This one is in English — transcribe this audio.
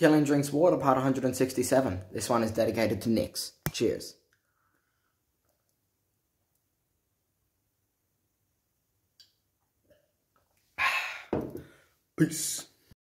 Killing Drinks Water, part 167. This one is dedicated to Nix. Cheers. Peace.